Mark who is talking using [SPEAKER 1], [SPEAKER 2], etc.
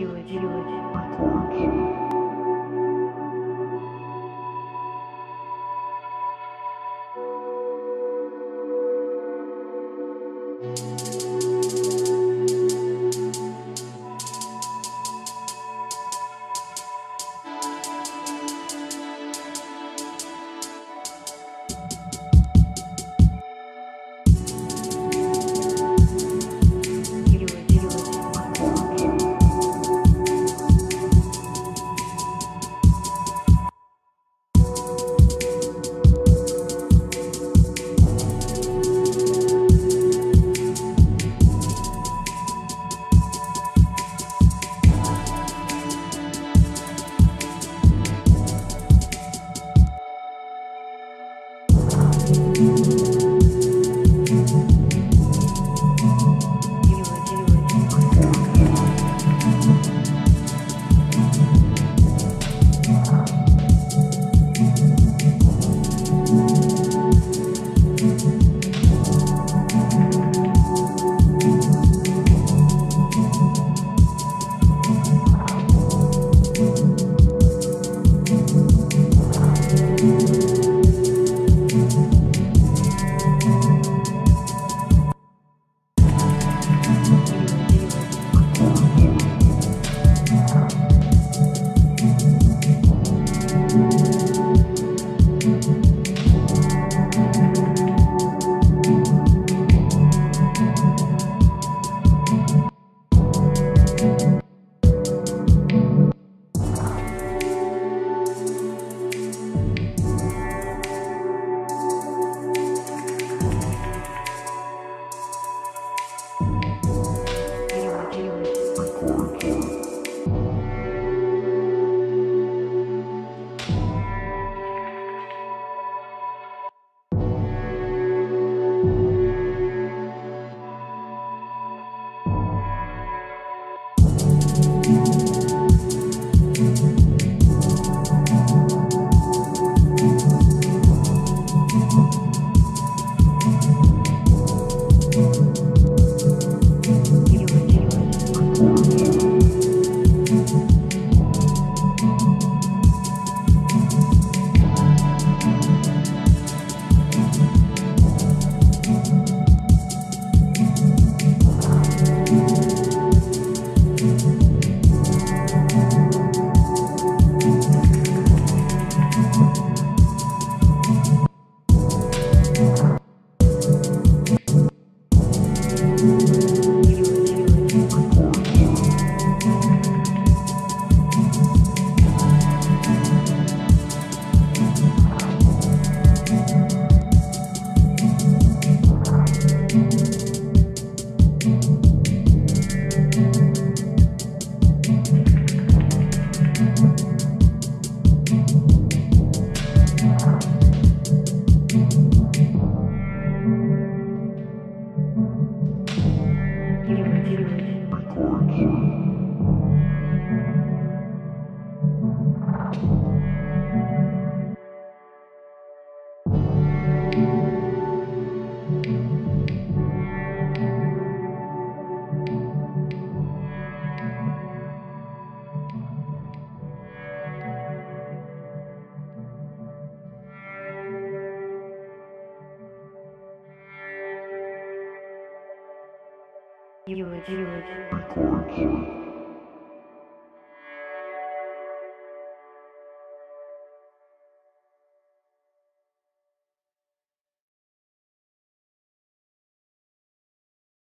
[SPEAKER 1] You would.
[SPEAKER 2] thank you.
[SPEAKER 3] You Records.